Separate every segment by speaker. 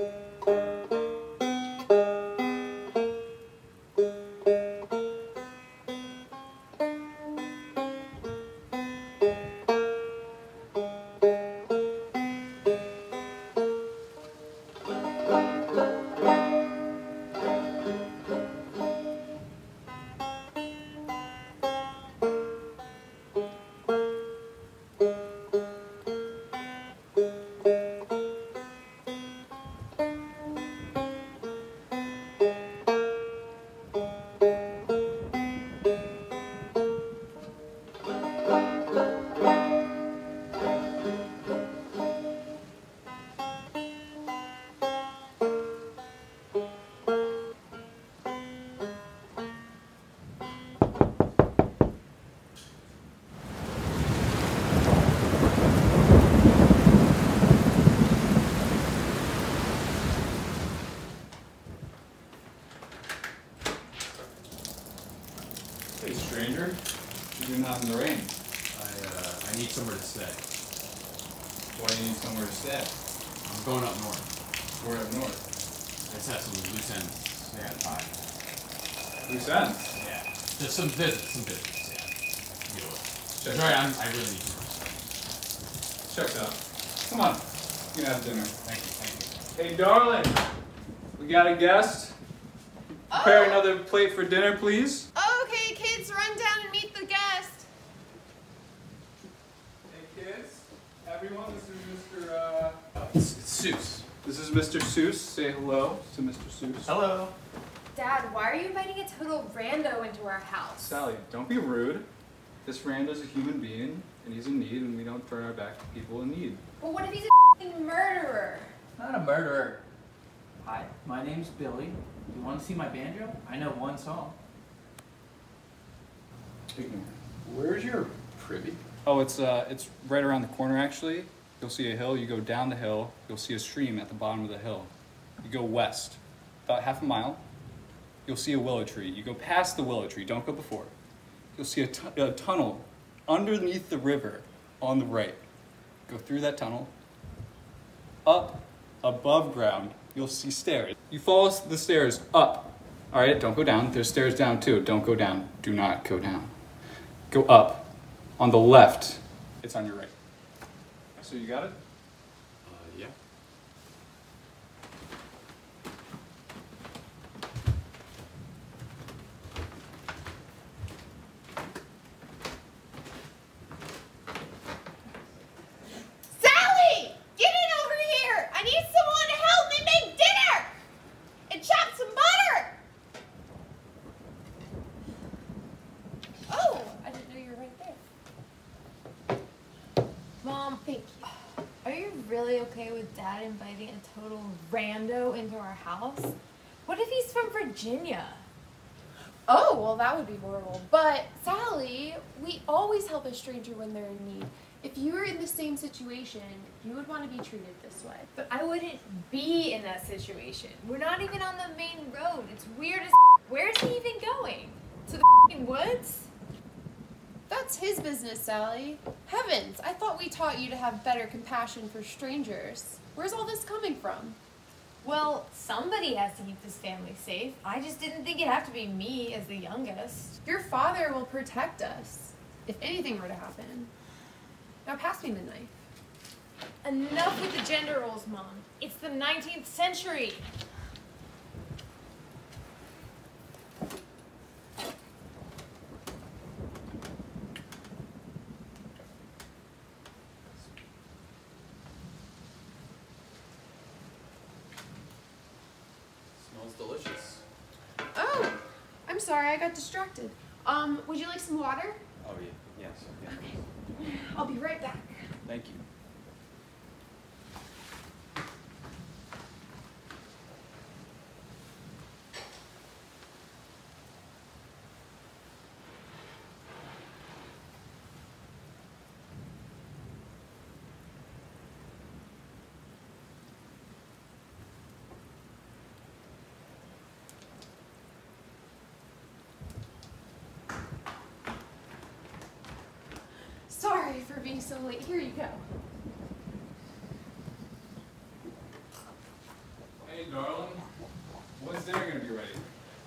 Speaker 1: Música you
Speaker 2: need somewhere to stay? I'm going up north.
Speaker 1: We're up north.
Speaker 2: I just have some loose ends I gotta tie.
Speaker 1: Loose ends.
Speaker 2: Yeah. Just some visits, some visits, yeah. Deal with.
Speaker 1: Check.
Speaker 2: Sorry, I'm, I really need to Check
Speaker 1: Checks out. Come on. You can have dinner.
Speaker 2: Thank you, thank you.
Speaker 1: Hey, darling. We got a guest. Prepare
Speaker 3: Oh.
Speaker 1: another plate for dinner, please.
Speaker 3: Okay, kids, run down and meet the guest.
Speaker 1: Hey, kids. Everyone, this is Mr. Uh,
Speaker 2: It's, it's Seuss.
Speaker 1: this is Mr. Seuss. Say hello to Mr. Seuss.
Speaker 2: Hello.
Speaker 3: Dad, why are you inviting a total rando into our house?
Speaker 1: Sally, don't be rude. This Rando's a human being, and he's in need, and we don't turn our back to people in need.
Speaker 3: But what if he's a f***ing murderer?
Speaker 4: Not a murderer. Hi, my name's Billy. Do You want to see my banjo? I know one song.
Speaker 2: Where's your privy?
Speaker 1: Oh, it's uh, it's right around the corner actually. You'll see a hill. You go down the hill. You'll see a stream at the bottom of the hill. You go west, about half a mile. You'll see a willow tree. You go past the willow tree. Don't go before. You'll see a, tu- a tunnel underneath the river on the right. Go through that tunnel. Up, above ground, you'll see stairs. You follow the stairs up. All right, don't go down. There's stairs down too. Don't go down. Do not go down. Go up. On the left, it's on your right. So you got it?
Speaker 2: Uh, yeah.
Speaker 3: Sally! Get in over here! I need someone to help me make dinner! And chop some butter! Oh, I didn't know you were right there. Mom, thank you. Are you really okay with Dad inviting a total rando into our house? What if he's from Virginia? Oh, well, that would be horrible. But, Sally, we always help a stranger when they're in need. If you were in the same situation, you would want to be treated this way.
Speaker 5: But I wouldn't be in that situation. We're not even on the main road. It's weird as Where's he even going? To the fing woods?
Speaker 3: That's his business, Sally. Heavens, I thought we taught you to have better compassion for strangers. Where's all this coming from?
Speaker 5: Well, somebody has to keep this family safe. I just didn't think it'd have to be me as the youngest.
Speaker 3: Your father will protect us if anything were to happen. Now pass me the knife.
Speaker 5: Enough with the gender roles, Mom. It's the 19th century.
Speaker 2: Smells delicious.
Speaker 3: Oh, I'm sorry, I got distracted. Um, would you like some water?
Speaker 2: Oh, yeah. Yes. Yeah.
Speaker 3: I'll be right back.
Speaker 1: Thank you.
Speaker 3: Sorry for being so late. Here you go.
Speaker 1: Hey, darling. When's dinner gonna be ready?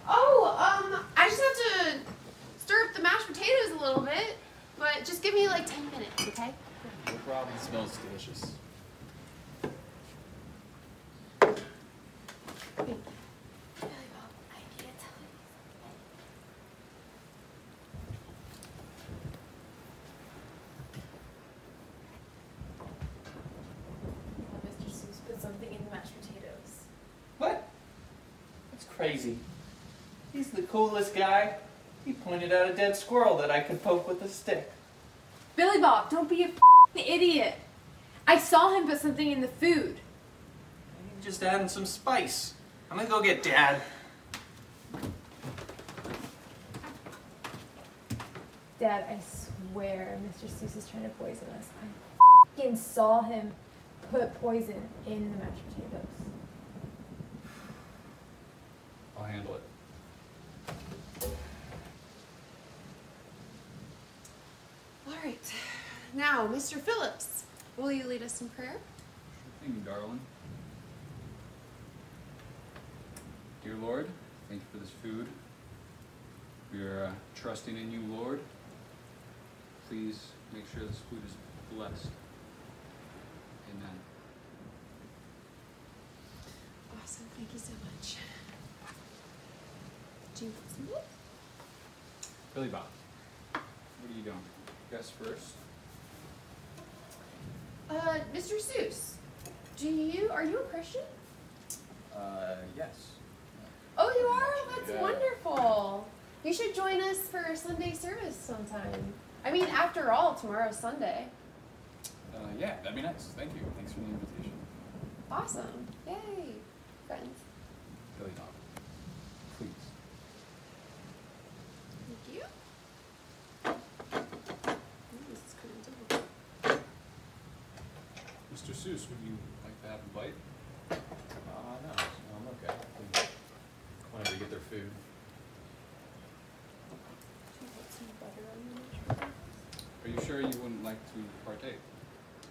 Speaker 3: Oh, um, I just have to stir up the mashed potatoes a little bit, but just give me like 10 minutes, okay?
Speaker 2: No problem. It smells delicious.
Speaker 5: Mr. Seuss put something in the mashed potatoes.
Speaker 4: What? That's crazy. He's the coolest guy. He pointed out a dead squirrel that I could poke with a stick.
Speaker 5: Billy Bob, don't be a idiot. I saw him put something in the food.
Speaker 4: Maybe just adding some spice. I'm gonna go get Dad.
Speaker 5: Dad, I swear Mr. Seuss is trying to poison us. I fing saw him put poison in the mashed potatoes.
Speaker 1: I'll handle it.
Speaker 3: All right. Now, Mr. Phillips, will you lead us in prayer?
Speaker 1: Thank you, darling. Dear Lord, thank you for this food. We are uh, trusting in you, Lord. Please make sure this food is blessed. Amen.
Speaker 3: Awesome. Thank you so much. Do you want some?
Speaker 1: Billy Bob, what are you doing? Guess first.
Speaker 3: Uh, Mr. Seuss, do you, are you a Christian?
Speaker 1: Uh, yes.
Speaker 3: Oh, you are? That's
Speaker 1: Yeah.
Speaker 3: wonderful. You should join us for Sunday service sometime. I mean, after all, tomorrow's Sunday.
Speaker 1: Uh, yeah, that'd be nice. Thank you. Thanks for the invitation.
Speaker 3: Awesome. Yay. Friends.
Speaker 1: Billy Bob, please.
Speaker 3: Thank you. Ooh, this is kind of difficult.
Speaker 1: Mr. Seuss, would you like to have a bite?
Speaker 2: Uh, no, I'm okay. Whenever you get their food.
Speaker 3: Do you want some butter on your mashed
Speaker 1: Are you sure you wouldn't like to partake?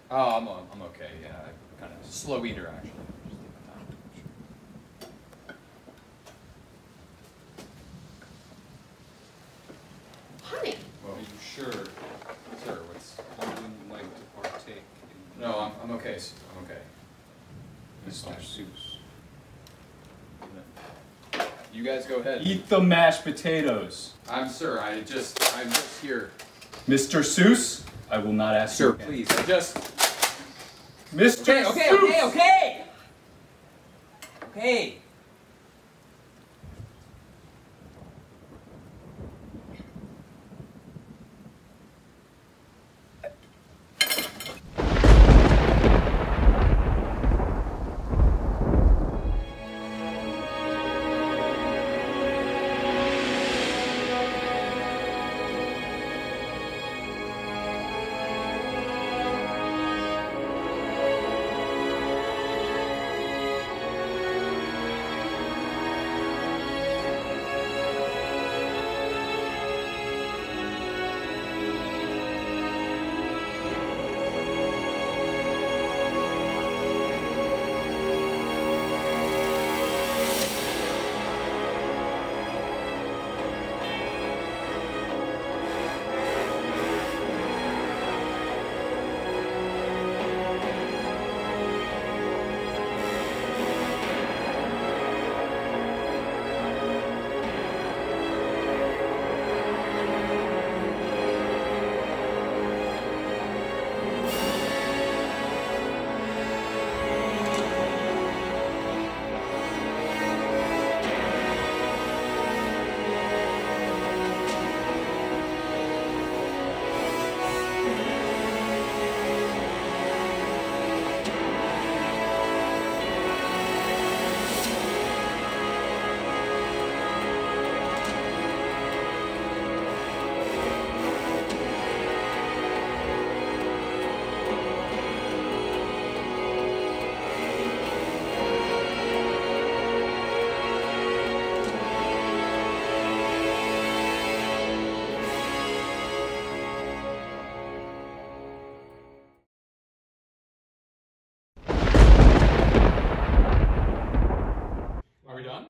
Speaker 2: Oh, I'm, I'm okay. Yeah, I'm kind of a slow eater actually. Just take my time.
Speaker 3: Honey.
Speaker 1: Are you sure, sir, what's, you wouldn't like to partake in?
Speaker 2: No, I'm, I'm okay. s- I'm okay.
Speaker 1: Mr. Seuss.
Speaker 2: You guys go ahead.
Speaker 1: Eat the mashed potatoes.
Speaker 2: I'm sir. I just I'm just here.
Speaker 1: Mr. Seuss, I will not ask you
Speaker 2: Sir, please. I just.
Speaker 1: Mr.
Speaker 4: Okay, okay,
Speaker 1: Seuss!
Speaker 4: okay, okay. Okay.